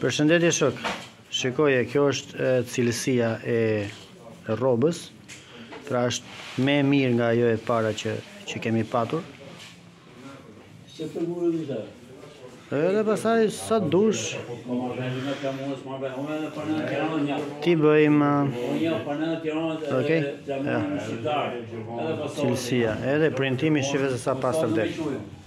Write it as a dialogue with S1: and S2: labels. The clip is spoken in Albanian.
S1: Përshëndetje shok. Shikoje, kjo është cilësia e rrobës. Pra është më mirë nga ajo e para që që kemi patur.
S2: Se të murë dhe të.
S1: Edhe pasaj sa dush Ti bëjmë
S2: Ok
S1: Cilësia Edhe printimi shife se sa pastër del